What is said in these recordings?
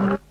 Mm-hmm.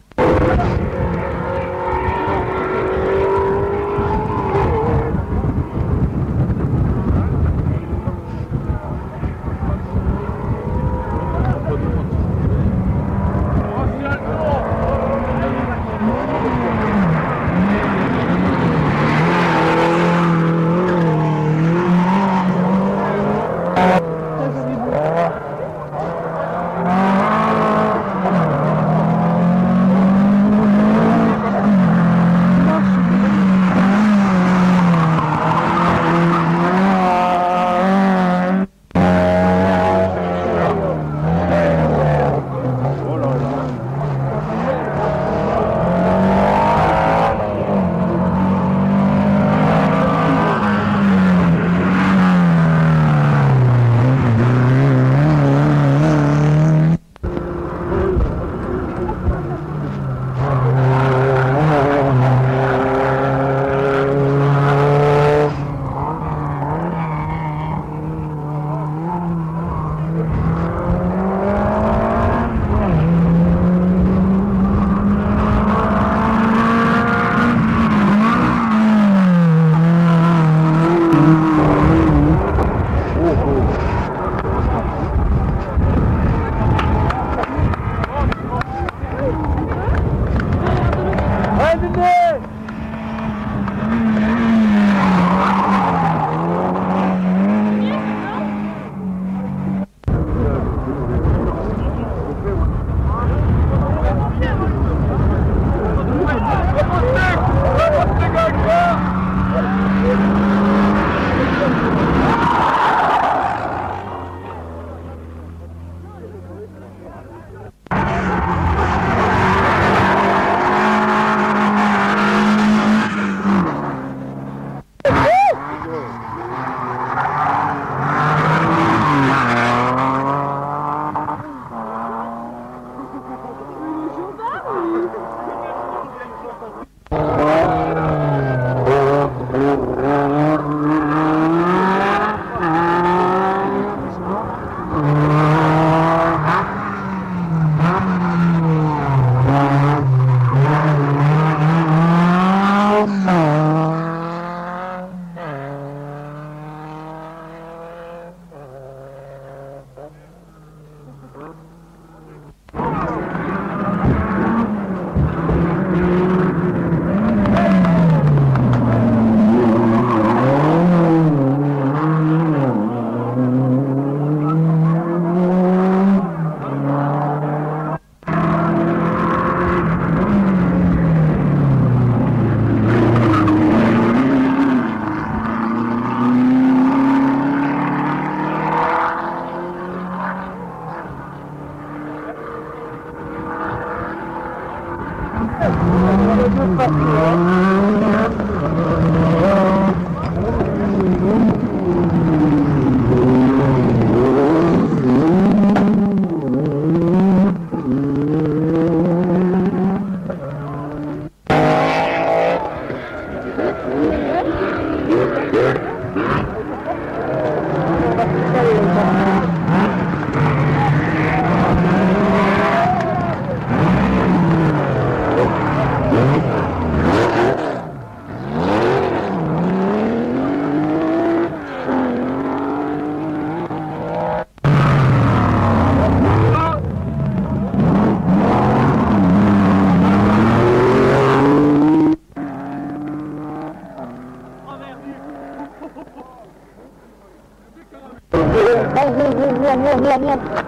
Yeah,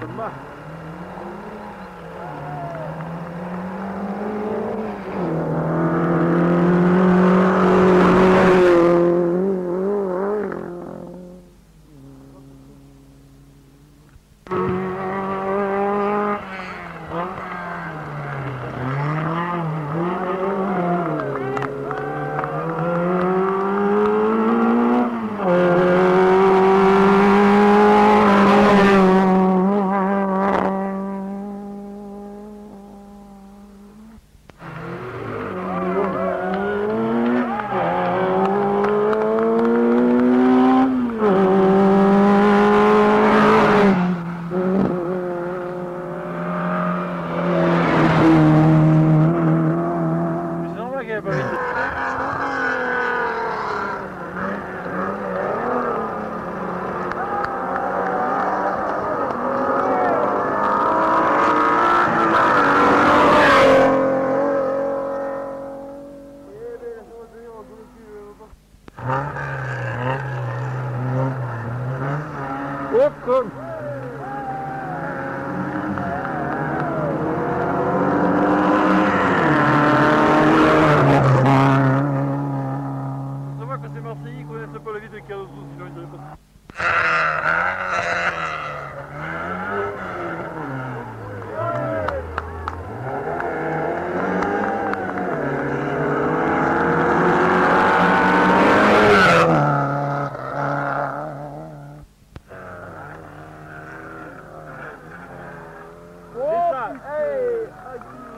怎么办？Hey,